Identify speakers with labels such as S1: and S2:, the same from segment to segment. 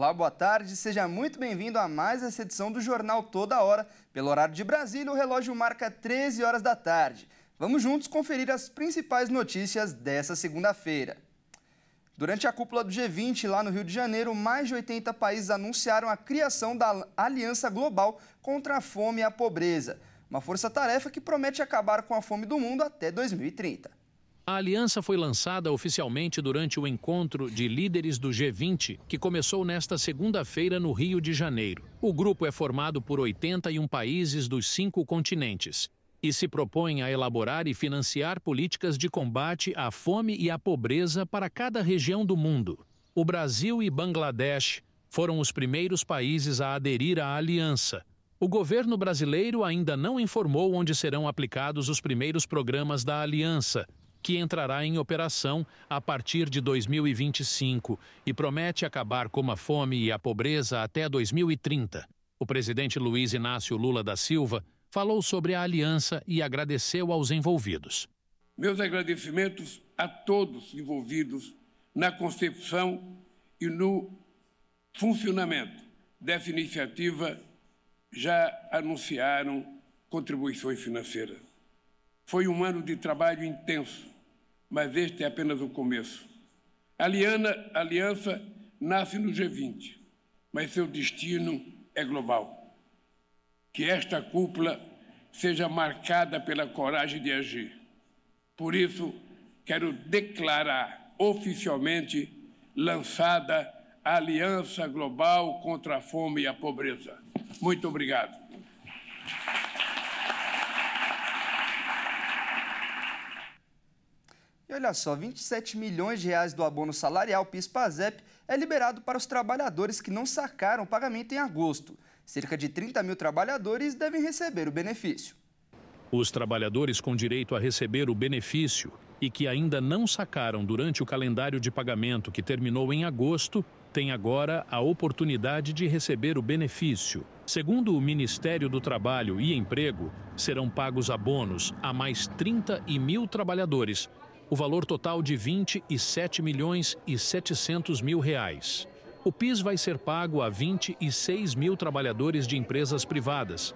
S1: Olá, boa tarde, seja muito bem-vindo a mais essa edição do Jornal Toda Hora. Pelo horário de Brasília, o relógio marca 13 horas da tarde. Vamos juntos conferir as principais notícias dessa segunda-feira. Durante a cúpula do G20 lá no Rio de Janeiro, mais de 80 países anunciaram a criação da Aliança Global contra a Fome e a Pobreza, uma força-tarefa que promete acabar com a fome do mundo até 2030.
S2: A aliança foi lançada oficialmente durante o encontro de líderes do G20, que começou nesta segunda-feira no Rio de Janeiro. O grupo é formado por 81 países dos cinco continentes e se propõe a elaborar e financiar políticas de combate à fome e à pobreza para cada região do mundo. O Brasil e Bangladesh foram os primeiros países a aderir à aliança. O governo brasileiro ainda não informou onde serão aplicados os primeiros programas da aliança, que entrará em operação a partir de 2025 e promete acabar com a fome e a pobreza até 2030. O presidente Luiz Inácio Lula da Silva falou sobre a aliança e agradeceu aos envolvidos.
S3: Meus agradecimentos a todos envolvidos na concepção e no funcionamento dessa iniciativa já anunciaram contribuições financeiras. Foi um ano de trabalho intenso, mas este é apenas o começo. A aliança nasce no G20, mas seu destino é global. Que esta cúpula seja marcada pela coragem de agir. Por isso, quero declarar oficialmente lançada a Aliança Global contra a Fome e a Pobreza. Muito obrigado.
S1: E olha só, 27 milhões de reais do abono salarial PIS-PASEP é liberado para os trabalhadores que não sacaram o pagamento em agosto. Cerca de 30 mil trabalhadores devem receber o benefício.
S2: Os trabalhadores com direito a receber o benefício e que ainda não sacaram durante o calendário de pagamento que terminou em agosto têm agora a oportunidade de receber o benefício. Segundo o Ministério do Trabalho e Emprego, serão pagos abonos a mais 30 mil trabalhadores o valor total de 27 milhões e 700 mil reais. O PIS vai ser pago a 26 mil trabalhadores de empresas privadas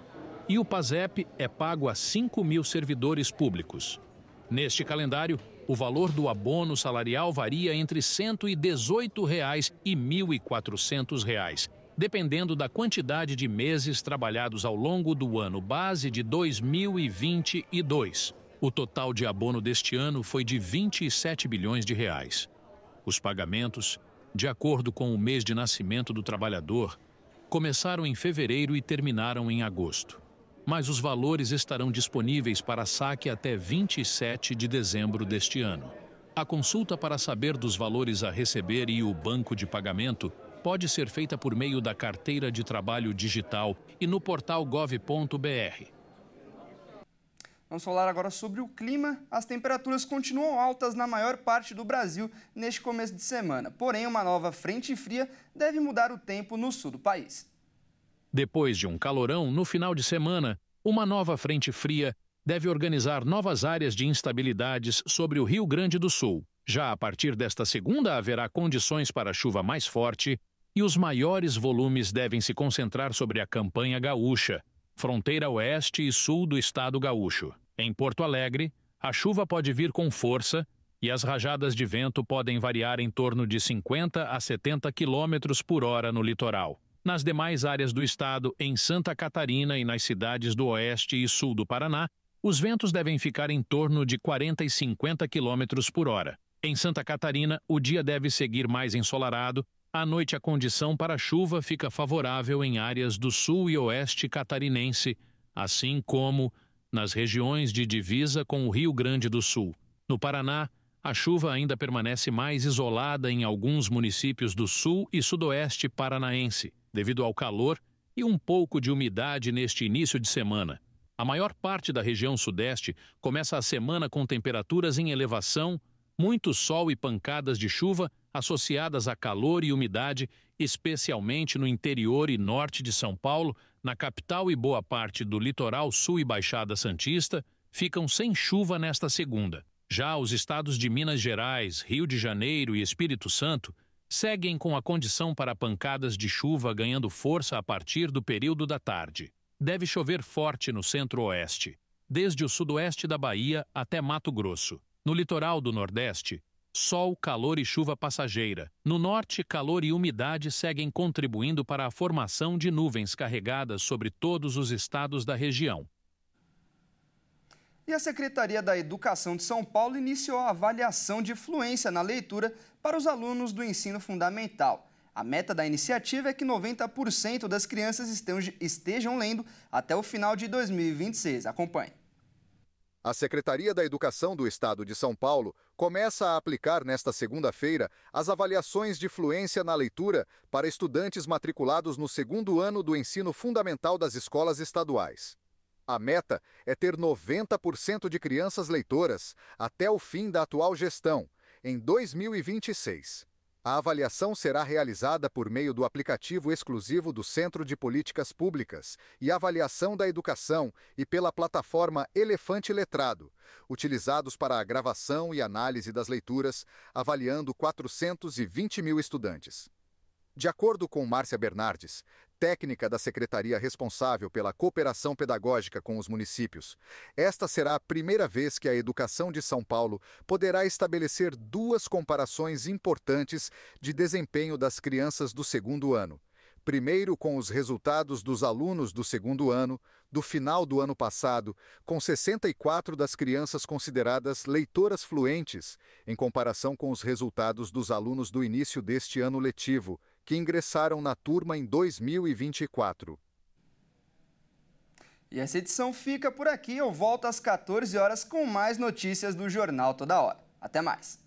S2: e o PASEP é pago a 5 mil servidores públicos. Neste calendário, o valor do abono salarial varia entre 118 reais e 1.400 reais, dependendo da quantidade de meses trabalhados ao longo do ano base de 2022. O total de abono deste ano foi de 27 bilhões de reais. Os pagamentos, de acordo com o mês de nascimento do trabalhador, começaram em fevereiro e terminaram em agosto. Mas os valores estarão disponíveis para saque até 27 de dezembro deste ano. A consulta para saber dos valores a receber e o banco de pagamento pode ser feita por meio da carteira de trabalho digital e no portal gov.br.
S1: Vamos falar agora sobre o clima. As temperaturas continuam altas na maior parte do Brasil neste começo de semana. Porém, uma nova frente fria deve mudar o tempo no sul do país.
S2: Depois de um calorão, no final de semana, uma nova frente fria deve organizar novas áreas de instabilidades sobre o Rio Grande do Sul. Já a partir desta segunda haverá condições para chuva mais forte e os maiores volumes devem se concentrar sobre a campanha gaúcha, fronteira oeste e sul do estado gaúcho. Em Porto Alegre, a chuva pode vir com força e as rajadas de vento podem variar em torno de 50 a 70 km por hora no litoral. Nas demais áreas do estado, em Santa Catarina e nas cidades do oeste e sul do Paraná, os ventos devem ficar em torno de 40 e 50 km por hora. Em Santa Catarina, o dia deve seguir mais ensolarado. À noite, a condição para chuva fica favorável em áreas do sul e oeste catarinense, assim como nas regiões de divisa com o Rio Grande do Sul. No Paraná, a chuva ainda permanece mais isolada em alguns municípios do sul e sudoeste paranaense, devido ao calor e um pouco de umidade neste início de semana. A maior parte da região sudeste começa a semana com temperaturas em elevação, muito sol e pancadas de chuva associadas a calor e umidade, especialmente no interior e norte de São Paulo, na capital e boa parte do litoral sul e Baixada Santista, ficam sem chuva nesta segunda. Já os estados de Minas Gerais, Rio de Janeiro e Espírito Santo seguem com a condição para pancadas de chuva ganhando força a partir do período da tarde. Deve chover forte no centro-oeste, desde o sudoeste da Bahia até Mato Grosso. No litoral do Nordeste, sol, calor e chuva passageira. No norte, calor e umidade seguem contribuindo para a formação de nuvens carregadas sobre todos os estados da região.
S1: E a Secretaria da Educação de São Paulo iniciou a avaliação de fluência na leitura para os alunos do ensino fundamental. A meta da iniciativa é que 90% das crianças estejam lendo até o final de 2026. Acompanhe.
S4: A Secretaria da Educação do Estado de São Paulo começa a aplicar nesta segunda-feira as avaliações de fluência na leitura para estudantes matriculados no segundo ano do ensino fundamental das escolas estaduais. A meta é ter 90% de crianças leitoras até o fim da atual gestão, em 2026. A avaliação será realizada por meio do aplicativo exclusivo do Centro de Políticas Públicas e Avaliação da Educação e pela plataforma Elefante Letrado, utilizados para a gravação e análise das leituras, avaliando 420 mil estudantes. De acordo com Márcia Bernardes, técnica da secretaria responsável pela cooperação pedagógica com os municípios, esta será a primeira vez que a educação de São Paulo poderá estabelecer duas comparações importantes de desempenho das crianças do segundo ano. Primeiro, com os resultados dos alunos do segundo ano, do final do ano passado, com 64 das crianças consideradas leitoras fluentes, em comparação com os resultados dos alunos do início deste ano letivo, que ingressaram na turma em 2024.
S1: E essa edição fica por aqui. Eu volto às 14 horas com mais notícias do Jornal Toda Hora. Até mais.